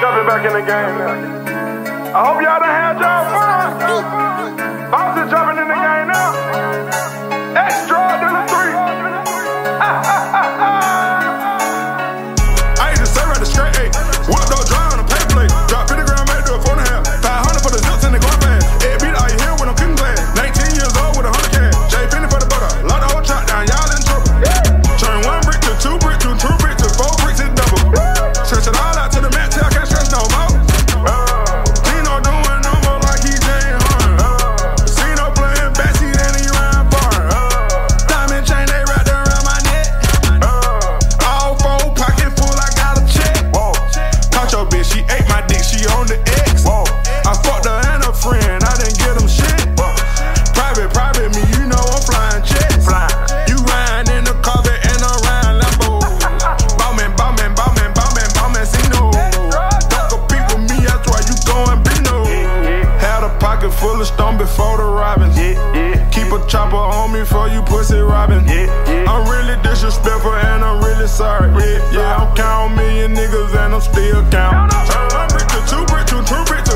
Jumping back in the game. I hope y'all done had y'all fun. Roll stone before the robin. Yeah, yeah, Keep a chopper on me for you pussy robbing. Yeah, yeah. I'm really disrespectful and I'm really sorry. Yeah, yeah, I'm counting million niggas and I'm still counting. I'm rich, too rich, too rich.